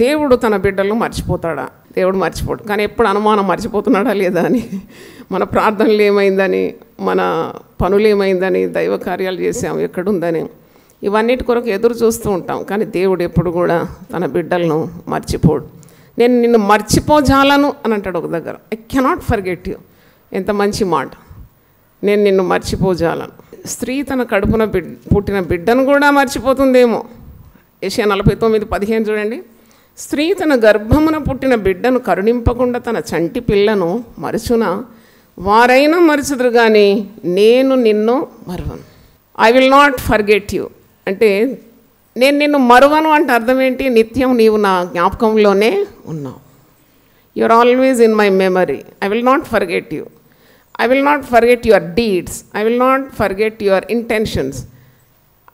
దేవుడు తన బిడ్డలను మర్చిపోతాడా? దేవుడు మర్చిపోడు. కానీ ఎప్పుడు అనుమానం మర్చిపోతున్నాడా లేదా అని? మన ప్రార్థనలు ఏమైందని? మన పనులు ఏమైందని? దైవ కార్యాలు చేసాం ఎక్కడుందని? ఇవన్నిటి కొరకు ఎదురు చూస్తూ ఉంటాం. కానీ దేవుడు ఎప్పుడు కూడా తన బిడ్డలను మర్చిపోడు. నేను నిన్ను మర్చిపోజాలను అని అంటాడు ఒక దగ్గర. ఐ కెనాట్ ఫర్గెట్ యూ ఎంత మంచి మాట. నేను నిన్ను మర్చిపోజాలను. స్త్రీ తన కడుపున బిడ్ పుట్టిన బిడ్డను కూడా మర్చిపోతుందేమో? ఏషియా నలభై తొమ్మిది పదిహేను చూడండి. స్త్రీ తన గర్భమున పుట్టిన బిడ్డను కరుణింపకుండా తన చంటి పిల్లను మరుచున? వారైనా మరుచుదురు కానీ నేను నిన్ను మరువను. I will not forget you అంటే నేను నిన్ను మరువను అంటే అర్థం ఏంటి? నిత్యం నీవు నా జ్ఞాపకంలోనే ఉన్నావు. You are always in my memory I will not forget you I will not forget your deeds I will not forget your intentions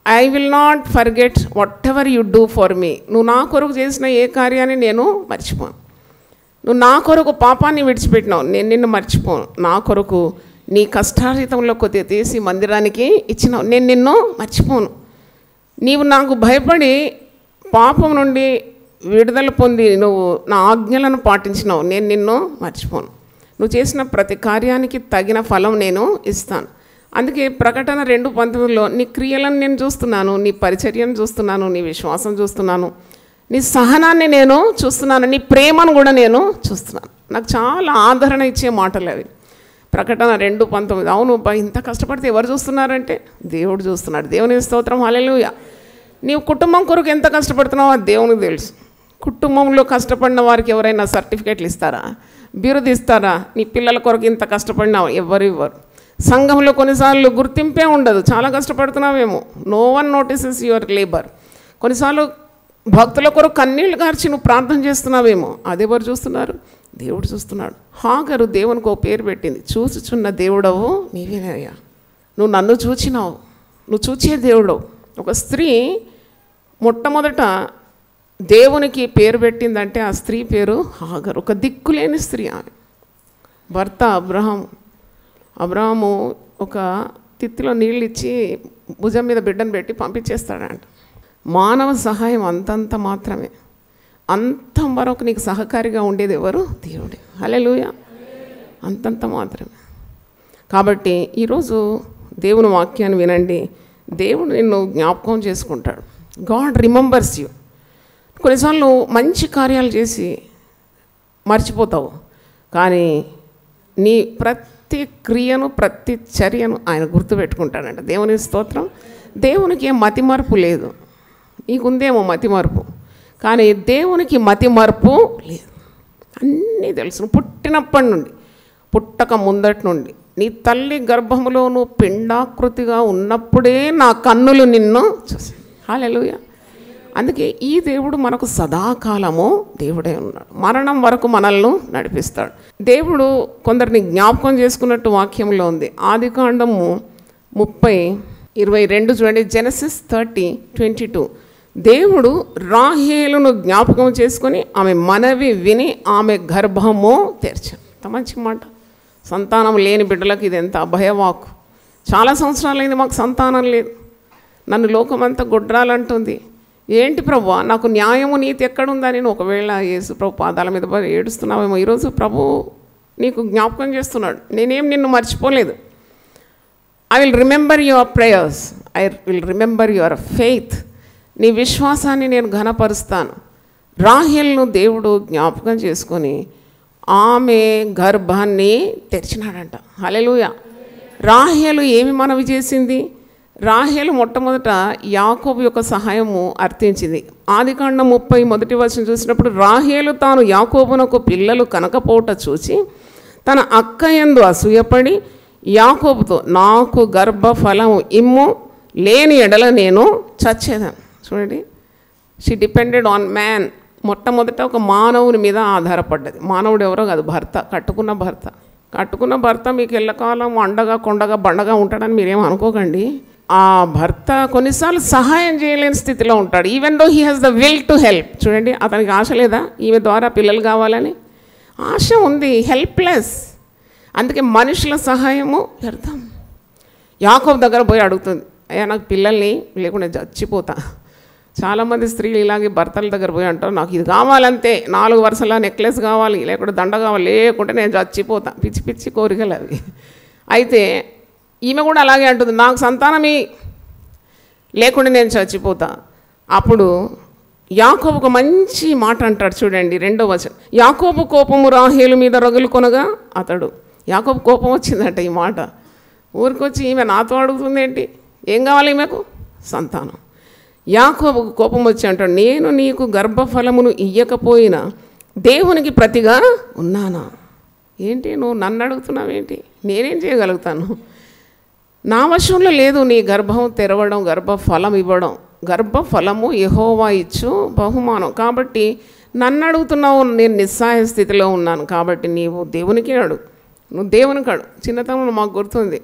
I will not forget whatever you do for me నువ్వు నా కొరకు చేసిన ఏ కార్యాన్ని నేను మర్చిపోను. నువ్వు నా కొరకు పాపాన్ని విడిచిపెట్టినావు నేను నిన్ను మర్చిపోను. నా కొరకు నీ కష్టార్జితంలో కొద్దిగా తీసి మందిరానికి ఇచ్చినావు నేను నిన్ను మర్చిపోను. నీవు నాకు భయపడి పాపం నుండి విడుదల పొంది నువ్వు నా ఆజ్ఞలను పాటించినావు నేను నిన్ను మర్చిపోను. నువ్వు చేసిన ప్రతి కార్యానికి తగిన ఫలం నేను ఇస్తాను. అందుకే ప్రకటన రెండు పంతొమ్మిదిలో నీ క్రియలను నేను చూస్తున్నాను నీ పరిచర్యను చూస్తున్నాను నీ విశ్వాసం చూస్తున్నాను నీ సహనాన్ని నేను చూస్తున్నాను నీ ప్రేమను కూడా నేను చూస్తున్నాను. నాకు చాలా ఆదరణ ఇచ్చే మాటలు అవి. ప్రకటన రెండు పంతొమ్మిది అవును ఇంత కష్టపడితే ఎవరు చూస్తున్నారంటే? దేవుడు చూస్తున్నాడు. దేవుని స్తోత్రం హల్లెలూయా. నీవు కుటుంబం కొరకు ఎంత కష్టపడుతున్నావో దేవునికి తెలుసు. కుటుంబంలో కష్టపడిన వారికి ఎవరైనా సర్టిఫికేట్లు ఇస్తారా? బిరుదిస్తారా నీ పిల్లల కొరకు ఇంత కష్టపడినావు ఎవరు ఇవ్వరు. సంఘంలో కొన్నిసార్లు గుర్తింపే ఉండదు. చాలా కష్టపడుతున్నావేమో. No one notices your labour కొన్నిసార్లు భక్తుల కొరకు కన్నీళ్ళు గార్చి నువ్వు ప్రార్థన చేస్తున్నావేమో. అదెవరు చూస్తున్నారు? దేవుడు చూస్తున్నాడు. హాగరు దేవునికి ఓ పేరు పెట్టింది. చూచుచున్న దేవుడవు నీవేనయ్యా నువ్వు నన్ను చూచినావు. నువ్వు చూచే దేవుడవు. ఒక స్త్రీ మొట్టమొదట దేవునికి పేరు పెట్టిందంటే ఆ స్త్రీ పేరు హాగరు. ఒక దిక్కులేని స్త్రీ ఆమె. భర్త అబ్రహం అబ్రహము ఒక తిత్తిలో నీళ్ళు ఇచ్చి భుజం మీద బిడ్డను పెట్టి పంపించేస్తాడంట. మానవ సహాయం అంతంత మాత్రమే. అంత వరకు నీకు సహకారిగా ఉండేది ఎవరు? దేవుడే. హలెలుయ అంతంత మాత్రమే. కాబట్టి ఈరోజు దేవుని వాక్యాన్ని వినండి. దేవుడు నిన్ను జ్ఞాపకం చేసుకుంటాడు. God remembers you. కొన్నిసార్లు మంచి కార్యాలు చేసి మర్చిపోతావు. కానీ నీ ప్రతి ప్రతి క్రియను ప్రతి చర్యను ఆయన గుర్తుపెట్టుకుంటాడంట. దేవుని స్తోత్రం. దేవునికి ఏం మతి మార్పు లేదు. నీకుందేమో మతి మార్పు కానీ దేవునికి మతి మార్పు లేదు. అన్నీ తెలుసు. పుట్టినప్పటి నుండి పుట్టక ముందటి నుండి నీ తల్లి గర్భములో నువ్వు పిండాకృతిగా ఉన్నప్పుడే నా కన్నులు నిన్ను చూసి హాలెలుయా. అందుకే ఈ దేవుడు మనకు సదాకాలము దేవుడే ఉన్నాడు. మరణం వరకు మనల్ని నడిపిస్తాడు. దేవుడు కొందరిని జ్ఞాపకం చేసుకున్నట్టు వాక్యంలో ఉంది. ఆది కాండము ముప్పై ఇరవై రెండు చూడండి. జెనసిస్ థర్టీ ట్వంటీ టూ దేవుడు రాహేలును జ్ఞాపకం చేసుకొని ఆమె మనవి విని ఆమె గర్భము తెరిచాడు. మంచి మాట. సంతానం లేని బిడ్డలకు ఇది ఎంత అభయవాకు. చాలా సంవత్సరాలైంది మాకు సంతానం లేదు. నన్ను లోకమంతా గుడ్రాలంటుంది. ఏంటి ప్రభు? నాకు న్యాయము నీతి ఎక్కడుందని నేను ఒకవేళ యేసు ప్రభు పాదాల మీద ఏడుస్తున్నావేమో. ఈరోజు ప్రభు నీకు జ్ఞాపకం చేస్తున్నాడు. నేనేం నిన్ను మర్చిపోలేదు. I will remember your prayers I will remember your faith నీ విశ్వాసాన్ని నేను ఘనపరుస్తాను. రాహేల్ను దేవుడు జ్ఞాపకం చేసుకొని ఆమె గర్భాన్ని తెరిచినాడంట. హలెలుయ రాహేలు ఏమి మనవి చేసింది? రాహేలు మొట్టమొదట యాకోబు యొక్క సహాయము అర్థించింది ఆదికాండం ముప్పై మొదటి వర్షం చూసినప్పుడు రాహేలు తాను యాకోబునకు పిల్లలు కనకపోవట చూసి తన అక్క యందు అసూయపడి యాకోబుతో నాకు గర్భఫలం ఇమ్ము లేని ఎడల నేను చచ్చేదాను చూడండి. షీ డిపెండెడ్ ఆన్ మ్యాన్ మొట్టమొదట ఒక మానవుని మీద ఆధారపడ్డది. మానవుడు ఎవరో కాదు భర్త కట్టుకున్న భర్త. కట్టుకున్న భర్త మీకు ఎల్లకాలం అండగా కొండగా బండగా ఉంటాడని మీరేం అనుకోకండి. ఆ భర్త కొన్నిసార్లు సహాయం చేయలేని స్థితిలో ఉంటాడు. Even though he has the will to help చూడండి అతనికి ఆశ లేదా? ఈమె ద్వారా పిల్లలు కావాలని ఆశ ఉంది. హెల్ప్లెస్ అందుకే మనుషుల సహాయము వ్యర్థం. యాకోబ్ దగ్గర పోయి అడుగుతుంది అయ్యా నాకు పిల్లల్ని లేకుండా చచ్చిపోతా. చాలామంది స్త్రీలు ఇలాగే భర్తల దగ్గర పోయి అంటారు నాకు ఇది కావాలంతే. నాలుగు వరుసల నెక్లెస్ కావాలి లేకుంటే దండ కావాలి లేకుంటే నేను చచ్చిపోతా. పిచ్చి పిచ్చి కోరికలు అవి. అయితే ఈమె కూడా అలాగే అంటుంది నాకు సంతానమే లేకుండా నేను చచ్చిపోతా. అప్పుడు యాకోబు ఒక మంచి మాట అంటాడు చూడండి రెండో వచనం. యాకోబు కోపము రాహేలు మీద రగులు కొనగా అతడు. యాకోబు కోపం వచ్చిందంట ఈ మాట. ఊరికొచ్చి ఈమె నాతో అడుగుతుంది ఏంటి? ఏం కావాలి ఈమెకు? సంతానం. యాకోబుకు కోపం వచ్చి అంటాడు నేను నీకు గర్భఫలమును ఇయ్యకపోయినా దేవునికి ప్రతిగా ఉన్నానా? ఏంటి? నువ్వు నన్ను అడుగుతున్నావేంటి? నేనేం చేయగలుగుతాను? నా వశంలో లేదు నీ గర్భం తెరవడం గర్భఫలం ఇవ్వడం. గర్భఫలము యహోవా ఇచ్చు బహుమానం. కాబట్టి నన్ను అడుగుతున్నావు నేను నిస్సహాయ స్థితిలో ఉన్నాను. కాబట్టి నీవు దేవునికి అడుగు. నువ్వు దేవునికి అడుగు. చిన్నతనంలో మాకు గుర్తుంది.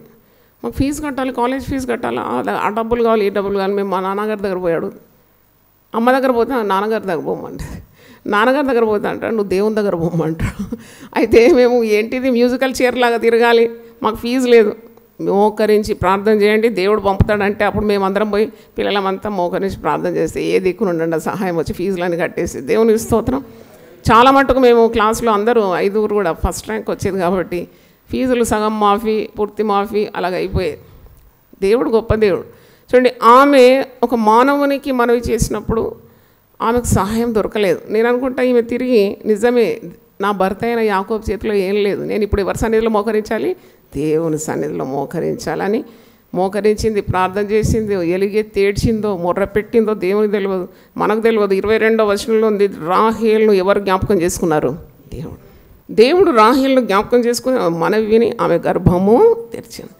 మాకు ఫీజు కట్టాలి కాలేజ్ ఫీజు కట్టాలి. ఆ- డబ్బులు కావాలి ఈ డబ్బులు కావాలి. మేము మా నాన్నగారి దగ్గర పోయాడు అమ్మ దగ్గర పోతే నాన్నగారి దగ్గర పోమంటారు నాన్నగారి దగ్గర పోతే అంటారు నువ్వు దేవుని దగ్గర పోమంటాడు అయితే మేము ఏంటిది మ్యూజికల్ చైర్ లాగా తిరగాలి. మాకు ఫీజు లేదు. మోకరించి ప్రార్థన చేయండి. దేవుడు పంపుతాడంటే అప్పుడు మేమందరం పోయి పిల్లలమంతా మోకరించి ప్రార్థన చేస్తే ఏ దిక్కును ఉండండి సహాయం వచ్చి ఫీజులని కట్టేసి. దేవుని స్తోత్రం. చాలా మటుకు మేము క్లాస్లో అందరూ ఐదుగురు కూడా ఫస్ట్ ర్యాంక్ వచ్చేది కాబట్టి ఫీజులు సగం మాఫీ పూర్తి మాఫీ అలాగ అయిపోయేది దేవుడు గొప్ప దేవుడు. చూడండి ఆమె ఒక మానవునికి మనవి చేసినప్పుడు ఆమెకు సహాయం దొరకలేదు. నేను అనుకుంటా ఈమె తిరిగి నిజమే నా భర్త అయిన యాకోబ్ చేతిలో ఏం లేదు. నేను ఇప్పుడు ఎవరి సన్నిధిలో మోకరించాలి. దేవుని సన్నిధిలో మోకరించాలని మోకరించింది ప్రార్థన చేసింది ఎలిగే తేడ్చిందో మొర్ర పెట్టిందో దేవునికి తెలియదు మనకు తెలియదు. ఇరవై రెండో వచనంలో ఉంది రాహేల్ను ఎవరు జ్ఞాపకం చేసుకున్నారు? దేవుడు. దేవుడు రాహేల్ను జ్ఞాపకం చేసుకుని ఆమె మనవి విని ఆమె గర్భము తెరిచింది.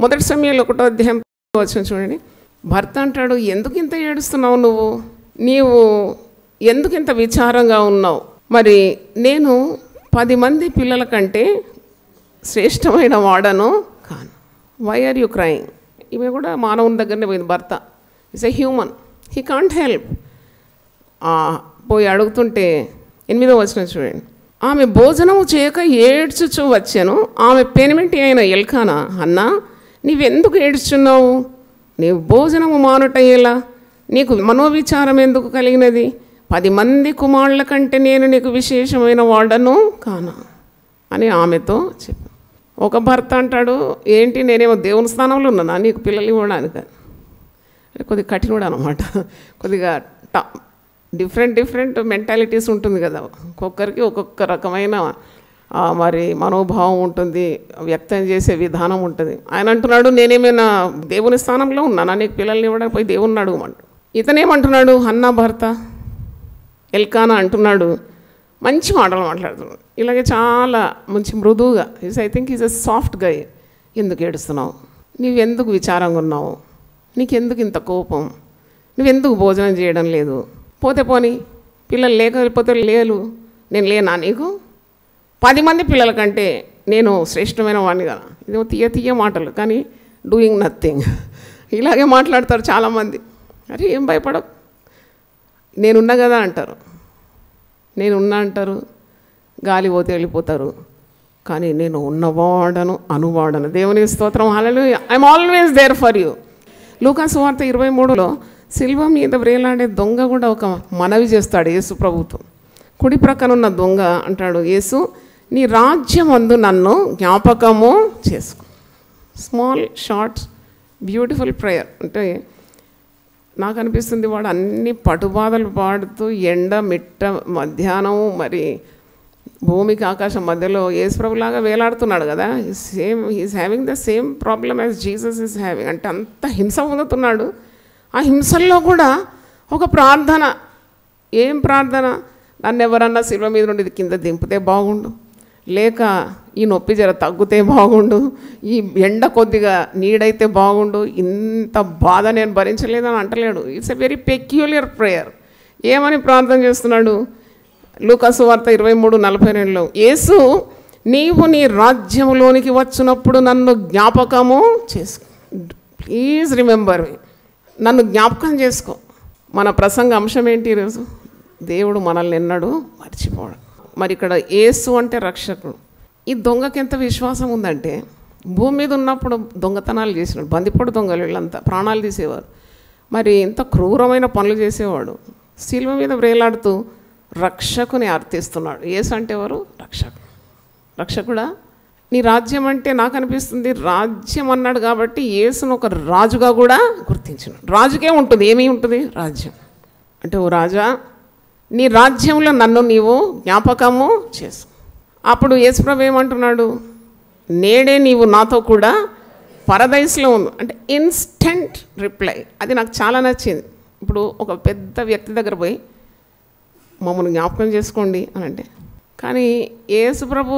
మొదటి సమయంలో ఒకటో అధ్యాయం వచ్చిన చూడండి. భర్త అంటాడు ఎందుకు ఇంత ఏడుస్తున్నావు నువ్వు? నీవు ఎందుకు ఇంత విచారంగా ఉన్నావు? మరి నేను పది మంది పిల్లల కంటే శ్రేష్టమైన వాడను కాను. వై ఆర్ యూ క్రైంగ్ ఈమె కూడా మానవుని దగ్గరనే పోయింది భర్త. Is a human he can't help పోయి అడుగుతుంటే ఎనిమిదో వచ్చిన చూడండి. ఆమె భోజనము చేయక ఏడ్చుచు వచ్చాను. ఆమె పెనిమిటి అయిన ఎల్కానా అన్నా నీవెందుకు ఏడ్చున్నావు నీవు భోజనము మానుటయ్యేలా నీకు మనోవిచారం ఎందుకు కలిగినది? పది మంది కుమారుల కంటే నేను నీకు విశేషమైన వాడను కానా? అని ఆమెతో చెప్పి ఒక భర్త అంటాడు ఏంటి నేనేమో దేవుని స్థానంలో ఉన్నానా? నీకు పిల్లలు ఇవ్వడానికి? కొద్దిగా కఠినుడు అనమాట కొద్దిగా ట డిఫరెంట్ డిఫరెంట్ మెంటాలిటీస్ ఉంటుంది కదా. ఒక్కొక్కరికి ఒక్కొక్క రకమైన మరి మనోభావం ఉంటుంది వ్యక్తం చేసే విధానం ఉంటుంది. ఆయన అంటున్నాడు నేనేమైనా దేవుని స్థానంలో ఉన్నానా? నీకు పిల్లల్ని ఇవ్వడానికి పోయి దేవుణ్ణి అడుగుమంటాడు. ఇతనేమంటున్నాడు అన్న భర్త. ఎల్కానా అంటున్నాడు మంచి మాటలు మాట్లాడుతున్నాడు. ఇలాగే చాలా మంచి మృదువుగా. Is I think is a soft guy ఎందుకు ఏడుస్తున్నావు? నీవెందుకు విచారంగా ఉన్నావు? నీకెందుకు ఇంత కోపం? నువ్వెందుకు భోజనం చేయడం లేదు? పోతే పోని. పిల్లలు లేకపోతే లేలు నేను లేనా నీకు? పది మంది పిల్లల కంటే నేను శ్రేష్టమైన వాడిని కదా. ఇదేమో తీయ తీయ మాటలు కానీ డూయింగ్ నథింగ్ ఇలాగే మాట్లాడతారు చాలామంది. అరే ఏం భయపడవు నేనున్నా కదా అంటారు. నేను ఉన్నా అంటారు గాలి పోతే వెళ్ళిపోతారు. కానీ నేను ఉన్నవాడను అనువాడను. దేవుని స్తోత్రం. హాలలు I'm always there for you లూకాసు వార్త ఇరవై మూడులో శిల్వ మీద వ్రేలాడే దొంగ కూడా ఒక మనవి చేస్తాడు యేసు ప్రభుత్వం కుడి ప్రక్కన ఉన్న దొంగ అంటాడు యేసు నీ రాజ్యం అందు నన్ను జ్ఞాపకము చేసుకో. స్మాల్ షార్ట్ బ్యూటిఫుల్ ప్రేయర్ అంటే నాకు అనిపిస్తుంది వాడు అన్ని పటుబాధలు పాడుతూ ఎండ మిట్ట మధ్యాహ్నం మరి భూమికి ఆకాశం మధ్యలో యేసుప్రభులాగా వేలాడుతున్నాడు కదా. Same he's having the same problem as Jesus is having అంటే అంత హింస పొందుతున్నాడు. ఆ హింసల్లో కూడా ఒక ప్రార్థన. ఏం ప్రార్థన? నన్ను ఎవరన్నా శిల్వ మీద నుండి కింద దింపితే బాగుండు. లేక ఈ నొప్పి జర తగ్గితే బాగుండు ఈ ఎండ కొద్దిగా నీడైతే బాగుండు ఇంత బాధ నేను భరించలేదని అంటలేడు. It's a very peculiar prayer ఏమని ప్రార్థన చేస్తున్నాడు? లూకాసు వార్త ఇరవై మూడు నలభై రెండులో యేసు నీవు నీ రాజ్యంలోనికి వచ్చినప్పుడు నన్ను జ్ఞాపకము చేసుకో. ప్లీజ్ రిమెంబర్ మీ నన్ను జ్ఞాపకం చేసుకో. మన ప్రసంగ అంశం ఏంటి ఈరోజు? దేవుడు మనల్ని ఎన్నడూ మర్చిపోవడం మరి ఇక్కడ ఏసు అంటే రక్షకుడు. ఈ దొంగకి ఎంత విశ్వాసం ఉందంటే భూమి మీద ఉన్నప్పుడు దొంగతనాలు చేసినాడు బందిపోడు దొంగలు వీళ్ళంతా ప్రాణాలు తీసేవారు. మరి ఇంత క్రూరమైన పనులు చేసేవాడు. శిల్వ మీద వ్రేలాడుతూ రక్షకుని అర్థిస్తున్నాడు ఏసు అంటే ఎవరు? రక్షకుడు. రక్షకుడా? నీ రాజ్యం అంటే నాకు అనిపిస్తుంది రాజ్యం అన్నాడు కాబట్టి యేసును ఒక రాజుగా కూడా గుర్తించను రాజుకే ఉంటుంది ఏమీ ఉంటుంది? రాజ్యం. అంటే ఓ రాజా నీ రాజ్యంలో నన్ను నీవు జ్ఞాపకము చేసు. అప్పుడు యేసుప్రభు ఏమంటున్నాడు? నేడే నీవు నాతో కూడా పరదైస్లో ఉంది అంటే ఇన్స్టెంట్ రిప్లై అది నాకు చాలా నచ్చింది. ఇప్పుడు ఒక పెద్ద వ్యక్తి దగ్గర పోయి మమ్మల్ని జ్ఞాపకం చేసుకోండి అని అంటే కానీ యేసుప్రభు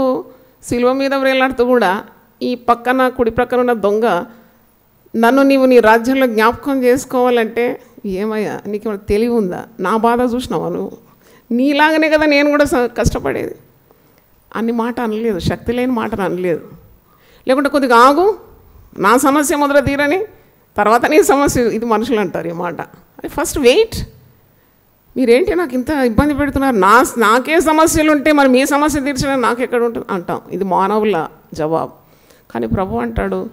శిలువ మీద వేలాడుతూ కూడా ఈ పక్కన కుడి ప్రక్కన ఉన్న దొంగ నన్ను నీవు నీ రాజ్యంలో జ్ఞాపకం చేసుకోవాలంటే ఏమయ్యా? నీకు ఏమైనా తెలివి ఉందా నా బాధ చూసినావా నువ్వు? నీలాగనే కదా నేను కూడా స- కష్టపడేది. అన్ని మాట అనలేదు శక్తి లేని మాట అనలేదు. లేకుంటే కొద్దిగా ఆగు నా సమస్య మొదల తీరని తర్వాత నీ సమస్య ఇది మనుషులు అంటారు ఈ మాట. అది ఫస్ట్ వెయిట్. మీరేంటి నాకు ఇంత ఇబ్బంది పెడుతున్నారు? నా నాకే సమస్యలు ఉంటే మరి మీ సమస్య తీర్చడం నాకు ఎక్కడ ఉంటుంది? అంటాం. ఇది మానవుల జవాబు. కానీ ప్రభు అంటాడు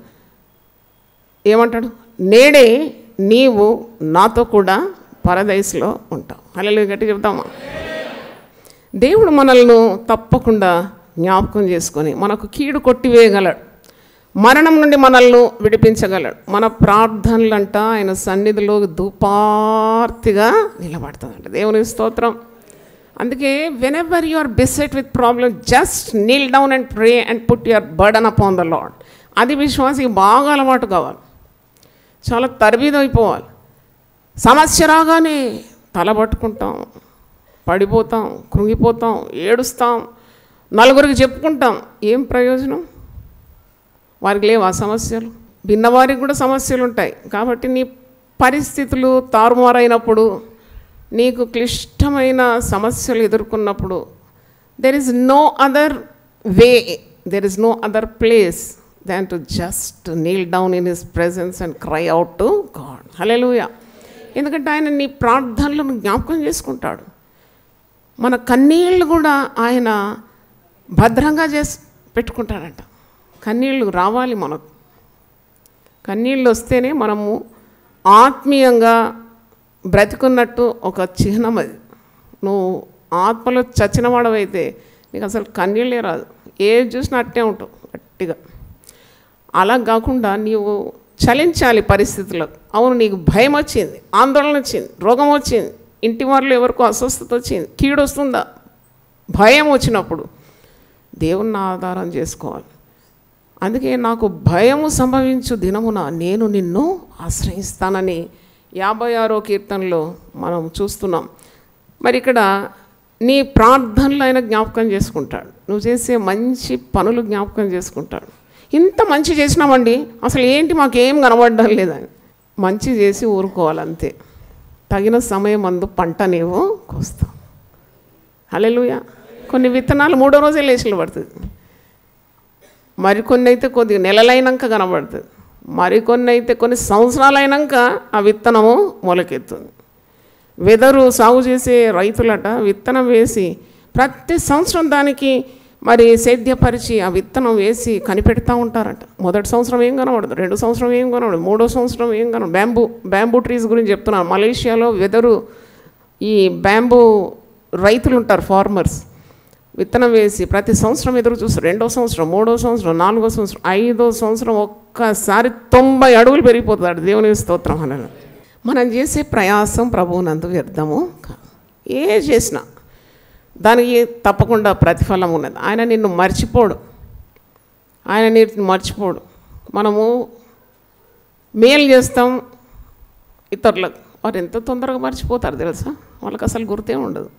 ఏమంటాడు? నేడే నీవు నాతో కూడా పరదైస్లో ఉంటావు. అలా గట్టి చెప్తామా? దేవుడు మనల్ని తప్పకుండా జ్ఞాపకం చేసుకొని మనకు కీడు కొట్టివేయగలడు. మరణం నుండి మనల్ని విడిపించగలడు. మన ప్రార్థనలంట ఆయన సన్నిధిలో దుపార్తిగా నిలబడుతుందంట. దేవుని స్తోత్రం. అందుకే whenever you are beset with problem just kneel down and pray and put your burden upon the Lord అది విశ్వాసికి బాగా అలవాటు కావాలి. చాలా తరబీదైపోవాలి సమస్య రాగానే తల పట్టుకుంటాం పడిపోతాం కృంగిపోతాం ఏడుస్తాం నలుగురికి చెప్పుకుంటాం. ఏం ప్రయోజనం? వారికి లేవు ఆ సమస్యలు. భిన్నవారికి కూడా సమస్యలు ఉంటాయి కాబట్టి నీ పరిస్థితులు తారుమారైనప్పుడు నీకు క్లిష్టమైన సమస్యలు ఎదుర్కొన్నప్పుడు there is no other way there is no other place than to just kneel down in his presence and cry out to God hallelujah ఎందుకంటే ఆయన నీ ప్రార్థనలను జ్ఞాపకం చేసుకుంటాడు. మన కన్నీళ్ళు కూడా ఆయన భద్రంగా చేసి పెట్టుకుంటాడంట. కన్నీళ్ళు రావాలి మనకు. కన్నీళ్ళు వస్తేనే మనము ఆత్మీయంగా బ్రతికున్నట్టు ఒక చిహ్నం అది. నువ్వు ఆత్మలో చచ్చినవాడవైతే నీకు అసలు కన్నీళ్ళే రాదు. ఏది చూసినా అట్టే ఉంటావు గట్టిగా. అలా కాకుండా నీవు చలించాలి పరిస్థితులకు అవును నీకు భయం వచ్చింది ఆందోళన వచ్చింది రోగం వచ్చింది ఇంటి వారిలో ఎవరికో అస్వస్థత వచ్చింది కీడు వస్తుందా భయం వచ్చినప్పుడు దేవుణ్ణి ఆధారం చేసుకోవాలి. అందుకే నాకు భయము సంభవించు దినమున నేను నిన్ను ఆశ్రయిస్తానని యాభై ఆరో కీర్తనలో మనం చూస్తున్నాం. మరి ఇక్కడ నీ ప్రార్థనలు ఆయన జ్ఞాపకం చేసుకుంటాడు. నువ్వు చేసే మంచి పనులు జ్ఞాపకం చేసుకుంటాడు. ఇంత మంచి చేసినామండి. అసలు ఏంటి మాకేం కనబడడం లేదని. మంచి చేసి ఊరుకోవాలంతే. తగిన సమయం అందు పంట నీవు కోస్తావు. కొన్ని విత్తనాలు మూడో రోజే లేచిలు పడుతుంది మరికొన్ని అయితే కొద్దిగా నెలలైనాక కనబడుతుంది మరికొన్ని అయితే కొన్ని సంవత్సరాలైనాక ఆ విత్తనము మొలకెత్తుంది. వెదరు సాగు చేసే రైతులట విత్తనం వేసి ప్రతి సంవత్సరం దానికి మరి సేద్యపరిచి ఆ విత్తనం వేసి కనిపెడతా ఉంటారట. మొదటి సంవత్సరం ఏం కనబడదు రెండు సంవత్సరం ఏం కనబడదు మూడో సంవత్సరం ఏం కనబడదు. బ్యాంబూ బ్యాంబూ ట్రీస్ గురించి చెప్తున్నాను మలేషియాలో వెదరు ఈ బ్యాంబూ రైతులు ఉంటారు ఫార్మర్స్. విత్తనం వేసి ప్రతి సంవత్సరం ఎదురు చూస్తారు. రెండో సంవత్సరం మూడో సంవత్సరం నాలుగో సంవత్సరం ఐదో సంవత్సరం ఒక్కసారి తొంభై అడుగులు పెరిగిపోతాడు దేవుని స్తోత్రం. అన మనం చేసే ప్రయాసం ప్రభువునందు వ్యర్థము ఏ చేసినా దానికి తప్పకుండా ప్రతిఫలం ఉన్నది. ఆయన నిన్ను మర్చిపోడు. ఆయన నిన్ను మర్చిపోడు. మనము మేలు చేస్తాం ఇతరులకు వారు ఎంత తొందరగా మర్చిపోతారు తెలుసా? వాళ్ళకి అసలు గుర్తే ఉండదు.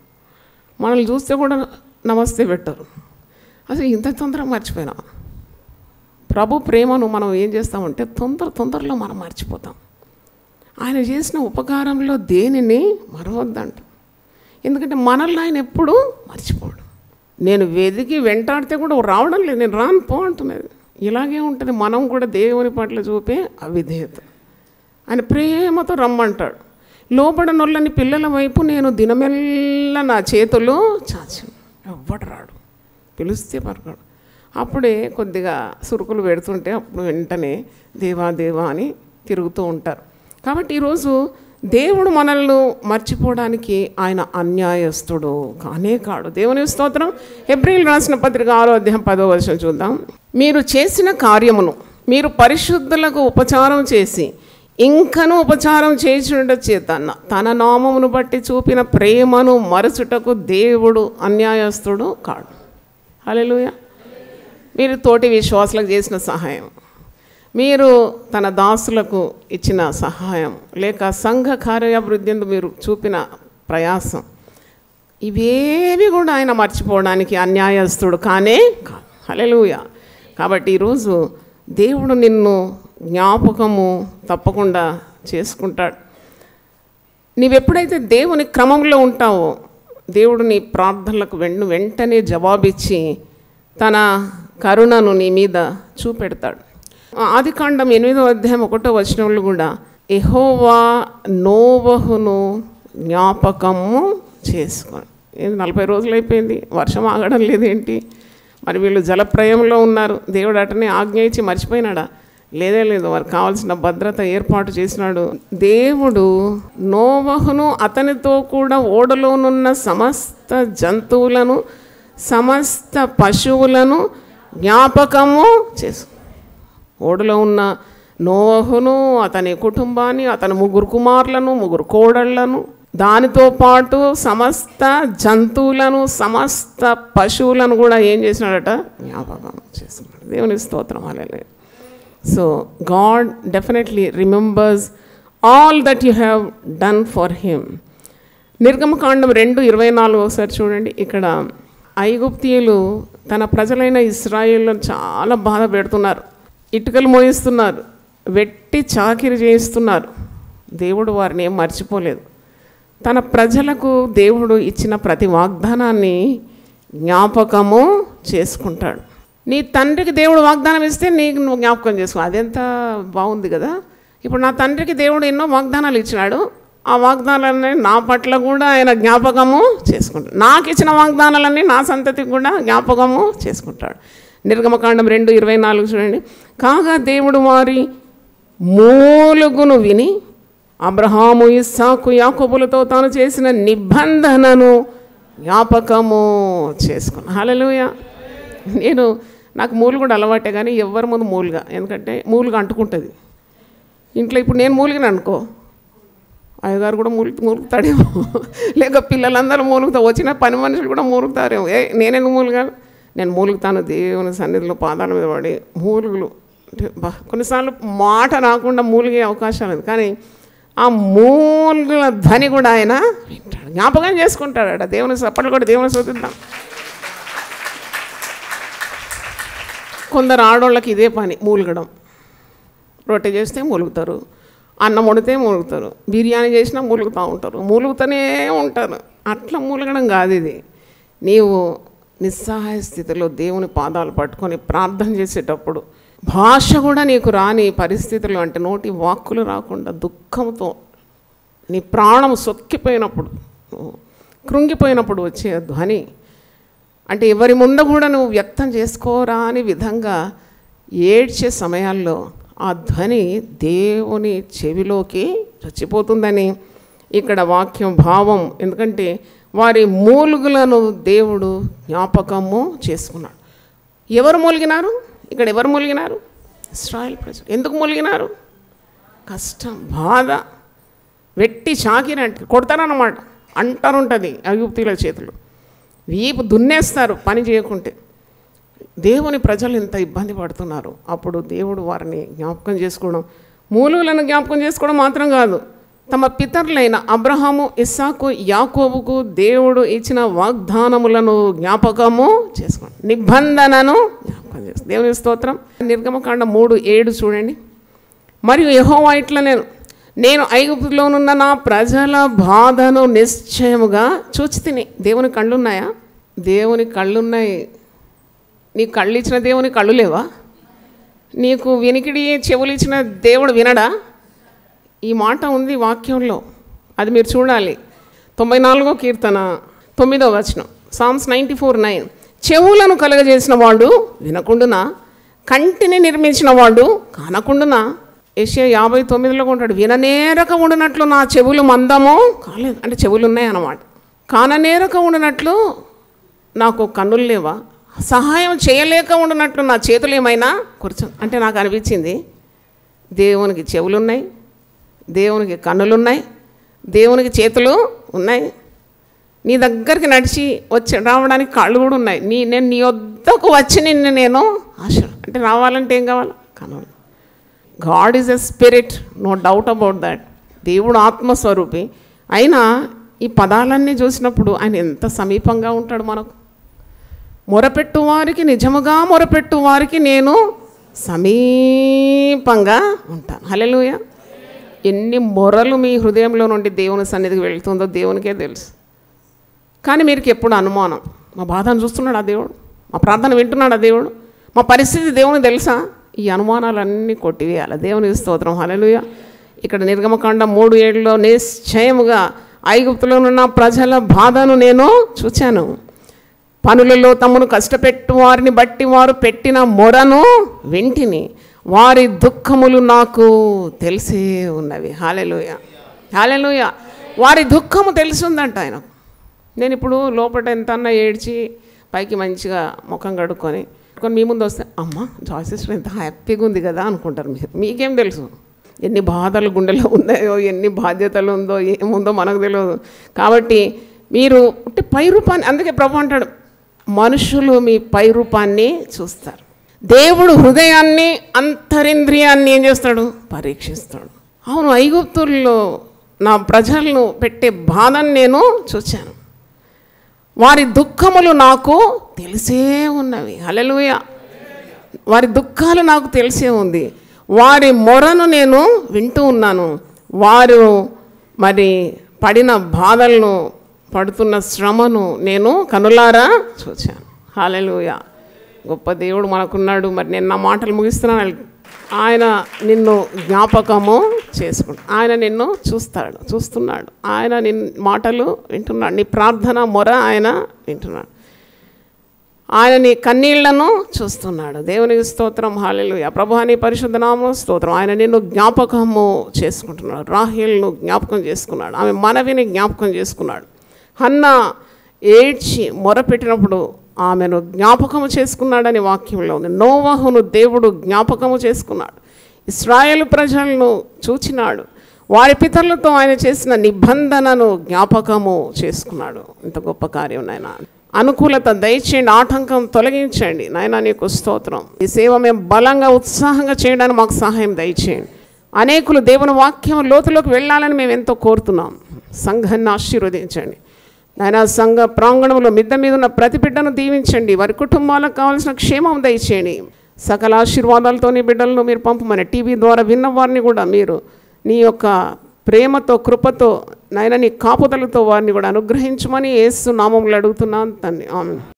మనల్ని చూస్తే కూడా నమస్తే పెట్టరు. అసలు ఇంత తొందరగా మర్చిపోయినా. ప్రభు ప్రేమను మనం ఏం చేస్తామంటే తొందర తొందరలో మనం మర్చిపోతాం. ఆయన చేసిన ఉపకారంలో దేనిని మరవద్దంట. ఎందుకంటే మనల్ని ఆయన ఎప్పుడూ మర్చిపోడు. నేను వెతికి వెంటాడితే కూడా రావడం లేదు. నేను రాను పో అంటున్నది. ఇలాగే ఉంటుంది. మనం కూడా దేవుని పట్ల చూపే అవిధేయత. ఆయన ప్రేమతో రమ్మంటాడు. లోబడనొల్లని పిల్లల వైపు నేను దినమెల్ల నా చేతులు చాచాను. ఎవ్వడు రాడు. పిలిస్తే పరకాడు అప్పుడే కొద్దిగా సురుకులు పెడుతుంటే అప్పుడు వెంటనే దేవా దేవా అని తిరుగుతూ ఉంటారు. కాబట్టి ఈరోజు దేవుడు మనల్ని మర్చిపోవడానికి ఆయన అన్యాయస్తుడు. కానే కాడు దేవుని స్తోత్రం. ఏప్రిల్ రాసిన పత్రిక ఆరో అధ్యాయం పదో వర్షం చూద్దాం. మీరు చేసిన కార్యమును మీరు పరిశుద్ధులకు ఉపచారం చేసి ఇంకను ఉపచారం చేసినట చేత తన నామమును బట్టి చూపిన ప్రేమను మరచుటకు దేవుడు అన్యాయస్తుడు కాడు. హల్లెలూయా. మీరు తోటి విశ్వాసులకు చేసిన సహాయం. మీరు తన దాసులకు ఇచ్చిన సహాయం లేక సంఘ కార్యాభివృద్ధి మీరు చూపిన ప్రయాసం ఇవేవి కూడా ఆయన మర్చిపోవడానికి అన్యాయస్తుడు కానే కాదు. కాబట్టి ఈరోజు దేవుడు నిన్ను జ్ఞాపకము తప్పకుండా చేసుకుంటాడు. నీవెప్పుడైతే దేవుని క్రమంలో ఉంటావో దేవుడు నీ ప్రార్థనలకు వెంట వెంటనే జవాబిచ్చి తన కరుణను నీ మీద చూపెడతాడు. ఆది కాండం ఎనిమిదో అధ్యాయం ఒకటో వచనంలో కూడా ఎహోవా నోవహును జ్ఞాపకము చేసుకోండి ఏది నలభై రోజులు అయిపోయింది వర్షం ఆగడం లేదేంటి? మరి వీళ్ళు జలప్రయంలో ఉన్నారు. దేవుడు అటనే ఆజ్ఞ ఇచ్చి మర్చిపోయినాడా? లేదే లేదు వారికి కావాల్సిన భద్రత ఏర్పాటు చేసినాడు. దేవుడు నోవహును అతనితో కూడా ఓడలోనున్న సమస్త జంతువులను సమస్త పశువులను జ్ఞాపకము చేసు ఓడలో ఉన్న నోహును అతని కుటుంబాన్ని అతని ముగ్గురు కుమారులను ముగ్గురు కోడళ్ళను దానితో పాటు సమస్త జంతువులను సమస్త పశువులను కూడా ఏం చేసినాడట? జ్ఞాపకం చేసుకున్నాడు దేవుని స్తోత్రం. అలే so God definitely remembers all that you have done for him నిర్గమకాండం రెండు ఇరవై నాలుగు ఒకసారి చూడండి. ఇక్కడ ఐగుప్తీయులు తన ప్రజలైన ఇస్రాయిల్లో చాలా బాధ పెడుతున్నారు. ఇటుకలు మోయిస్తున్నారు వెట్టి చాకిరి చేయిస్తున్నారు. దేవుడు వారిని ఏం మర్చిపోలేదు. తన ప్రజలకు దేవుడు ఇచ్చిన ప్రతి వాగ్దానాన్ని జ్ఞాపకము చేసుకుంటాడు. నీ తండ్రికి దేవుడు వాగ్దానం ఇస్తే నీకు నువ్వు జ్ఞాపకం చేసుకో. అదెంత బాగుంది కదా. ఇప్పుడు నా తండ్రికి దేవుడు ఎన్నో వాగ్దానాలు ఇచ్చినాడు. ఆ వాగ్దానాలన్నీ నా పట్ల కూడా ఆయన జ్ఞాపకము చేసుకుంటాడు. నాకు ఇచ్చిన వాగ్దానాలన్నీ నా సంతతికి కూడా జ్ఞాపకము చేసుకుంటాడు. నిర్గమకాండం రెండు ఇరవై నాలుగు చూడండి. కాగా దేవుడు వారి మూలుగును విని అబ్రహాము ఇస్సాకు యాకోబులతో తాను చేసిన నిబంధనను జ్ఞాపకము చేసుకున్నా. హలలుయ నేను నాకు మూలు కూడా అలవాటే కానీ ఎవరి ముందు మూలుగా. ఎందుకంటే మూలుగా అంటుకుంటుంది. ఇంట్లో ఇప్పుడు నేను మూలిగిన అనుకో. అయ్యగారు కూడా మూలు మూలుగుతాడేమో. లేక పిల్లలందరూ మూలుగుతా వచ్చిన పని మనుషులు కూడా మూలుగుతారేమో. ఏ నేనెందుకు మూలుగాను? నేను మూలుగుతాను దేవుని సన్నిధిలో పాదాల మీద పడి మూలుగులు కొన్నిసార్లు మాట రాకుండా మూలిగే అవకాశం లేదు. కానీ ఆ మూలుగుల ధ్వని కూడా ఆయన వింటాడు. జ్ఞాపకం చేసుకుంటాడట. దేవుని అప్పటి కూడా దేవుని శోధిద్దాం కొందరు ఆడోళ్ళకి ఇదే పని మూలగడం. రొట్టె చేస్తే మూలుగుతారు అన్నం వండితే మూలుగుతారు బిర్యానీ చేసినా మూలుగుతూ ఉంటారు. మూలుగుతూనే ఉంటారు. అట్లా మూలగడం కాదు ఇది. నీవు నిస్సహాయ స్థితిలో దేవుని పాదాలు పట్టుకొని ప్రార్థన చేసేటప్పుడు భాష కూడా నీకు రాని పరిస్థితులు అంటే నోటి వాక్కులు రాకుండా దుఃఖంతో నీ ప్రాణం సొక్కిపోయినప్పుడు కృంగిపోయినప్పుడు వచ్చే ధ్వని అంటే ఎవరి ముందు కూడా నువ్వు వ్యక్తం చేసుకోరాని విధంగా ఏడ్చే సమయాల్లో ఆ ధ్వని దేవుని చెవిలోకి చచ్చిపోతుందని ఇక్కడ వాక్యం భావం. ఎందుకంటే వారి మూలుగులను దేవుడు జ్ఞాపకము చేసుకున్నాడు. ఎవరు మూలిగినారు? ఇక్కడ ఎవరు మూలిగినారు? ఇస్రాయల్ ప్రజలు. ఎందుకు మూలిగినారు? కష్టం బాధ. వెట్టి చాకినట్టు కొడతారన్నమాట. అంటారుంటుంది అయుక్తుల చేతులు వీపు దున్నేస్తారు పని చేయకుంటే. దేవుని ప్రజలు ఇంత ఇబ్బంది పడుతున్నారు. అప్పుడు దేవుడు వారిని జ్ఞాపకం చేసుకోవడం మూలుగులను జ్ఞాపకం చేసుకోవడం మాత్రం కాదు. తమ పితరులైన అబ్రహాము ఇస్సాకు యాకోబుకు దేవుడు ఇచ్చిన వాగ్దానములను జ్ఞాపకము చేసుకోండి. నిబంధనను జ్ఞాపకం చేసుకో దేవుని స్తోత్రం. నిర్గమకాండ మూడు ఏడు చూడండి. మరియు యహోవా ఇట్లా నేను నేను ఐగుప్తులోనున్న నా ప్రజల బాధను నిశ్చయముగా చూచి తిని దేవుని కళ్ళున్నాయా? దేవుని కళ్ళున్నాయి. నీ కళ్ళు ఇచ్చిన దేవుని కళ్ళు లేవా? నీకు వినికిడి చెవులు ఇచ్చిన దేవుడు వినడా? ఈ మాట ఉంది వాక్యంలో. అది మీరు చూడాలి. తొంభై నాలుగో కీర్తన తొమ్మిదో వచనం. సామ్స్ నైంటీ ఫోర్ నైన్ చెవులను కలగజేసిన వాడు వినకుండునా? కంటిని నిర్మించిన వాడు కానకుండునా? ఏషియా యాభై తొమ్మిదిలో ఉంటాడు. విననేరక ఉండినట్లు నా చెవులు మందము? కాలేదు. అంటే చెవులు ఉన్నాయి అన్నమాట. కాననేరక ఉండినట్లు నాకు కన్నులు లేవా? సహాయం చేయలేక ఉండినట్లు నా చేతులు ఏమైనా? కూర్చో. అంటే నాకు అనిపించింది దేవునికి చెవులు ఉన్నాయి దేవునికి కన్నులు ఉన్నాయి దేవునికి చేతులు ఉన్నాయి. నీ దగ్గరికి నడిచి వచ్చి రావడానికి కాళ్ళు కూడా ఉన్నాయి. నీ నేను నీ వద్దకు వచ్చి నిన్ను నేను ఆశ అంటే రావాలంటే ఏం కావాలి? కనులు God is a spirit no doubt about that దేవుడు ఆత్మస్వరూపి. అయినా ఈ పదాలన్నీ చూసినప్పుడు ఆయన ఎంత సమీపంగా ఉంటాడు మనకు. మొరపెట్టు వారికి నిజముగా మొరపెట్టు వారికి నేను సమీపంగా ఉంటాను. హలెలుయ ఎన్ని మొరలు మీ హృదయంలో నుండి దేవుని సన్నిధికి వెళ్తుందో దేవునికే తెలుసు. కానీ మీకు ఎప్పుడు అనుమానం మా బాధను చూస్తున్నాడు ఆ దేవుడు? మా ప్రార్థన వింటున్నాడు ఆ దేవుడు? మా పరిస్థితి దేవుని తెలుసా? ఈ అనుమానాలన్నీ కొట్టివేయాలి. దేవుని స్తోత్రం. హలలుయ ఇక్కడ నిర్గమకాండ మూడు ఏళ్ళలో నిశ్చయముగా ఐగుప్తులో ఉన్న ప్రజల బాధను నేను చూచాను. పనులలో తమను కష్టపెట్టు వారిని బట్టి వారు పెట్టిన మొరను వింటిని. వారి దుఃఖములు నాకు తెలిసే ఉన్నవి. హాలెలుయ. హాలెలుయ. వారి దుఃఖము తెలిసి ఉందంట నేను ఇప్పుడు లోపల ఎంతన్నా ఏడ్చి పైకి మంచిగా ముఖం కడుక్కొని కొన్ని మీ ముందు వస్తే అమ్మ జాయ్ సిస్టర్ ఎంత హ్యాపీగా ఉంది కదా అనుకుంటారు మీరు. మీకేం తెలుసు? ఎన్ని బాధలు గుండెలో ఉన్నాయో ఎన్ని బాధ్యతలు ఉందో ఏముందో మనకు తెలియదు కాబట్టి మీరు అంటే పై రూపాన్ని అందుకే ప్రభు అంటాడు మనుషులు మీ పై రూపాన్ని చూస్తారు. దేవుడు హృదయాన్ని అంతరింద్రియాన్ని ఏం చేస్తాడు? పరీక్షిస్తాడు. అవును ఐగుప్తుల్లో నా ప్రజలను పెట్టే బాధను నేను చూశాను వారి దుఃఖములు నాకు తెలిసే ఉన్నవి. హలలుయ వారి దుఃఖాలు నాకు తెలిసే ఉంది. వారి మొరను నేను వింటూ ఉన్నాను. వారు మరి పడిన బాధలను పడుతున్న శ్రమను నేను కనులారా చూశాను హాలలుయ గొప్ప దేవుడు మనకున్నాడు. మరి నేను నా మాటలు ముగిస్తున్నాను ఆయన నిన్ను జ్ఞాపకము చేసుకుంటాడు ఆయన నిన్ను చూస్తాడు చూస్తున్నాడు. ఆయన నిన్ మాటలు వింటున్నాడు. నీ ప్రార్థన మొర ఆయన వింటున్నాడు. ఆయన నీ కన్నీళ్ళను చూస్తున్నాడు. దేవునికి స్తోత్రం. హాలెలు ప్రభాని పరిశుద్ధనామం స్తోత్రం. ఆయన నిన్ను జ్ఞాపకము చేసుకుంటున్నాడు. రాహిల్ను జ్ఞాపకం చేసుకున్నాడు. ఆమె మనవిని జ్ఞాపకం చేసుకున్నాడు. హన్న ఏడ్చి మొర పెట్టినప్పుడు ఆమెను జ్ఞాపకము చేసుకున్నాడని వాక్యంలో ఉంది. నోవహును దేవుడు జ్ఞాపకము చేసుకున్నాడు. ఇస్రాయేల్ ప్రజలను చూచినాడు. వారి పితరులతో ఆయన చేసిన నిబంధనను జ్ఞాపకము చేసుకున్నాడు. ఇంత గొప్ప కార్యం నాయన. అనుకూలత దయచేయండి ఆటంకం తొలగించండి. నాయన నీకు స్తోత్రం. ఈ సేవ మేము బలంగా ఉత్సాహంగా చేయడానికి మాకు సహాయం దయచేయండి. అనేకులు దేవుని వాక్యం లోతులోకి వెళ్ళాలని మేము ఎంతో కోరుతున్నాం. సంఘాన్ని ఆశీర్వదించండి. నాయన సంఘ ప్రాంగణంలో మిద్ద మీద ఉన్న ప్రతి బిడ్డను దీవించండి. వారి కుటుంబాలకు కావాల్సిన క్షేమం దయచేయండి. సకల ఆశీర్వాదాలతో నీ బిడ్డలను మీరు పంపమని టీవీ ద్వారా విన్న వారిని కూడా మీరు నీ యొక్క ప్రేమతో కృపతో నాయన నీ కాపుదలతో వారిని కూడా అనుగ్రహించమని ఏసు నామంలో అడుగుతున్నాను తన్ని ఆమె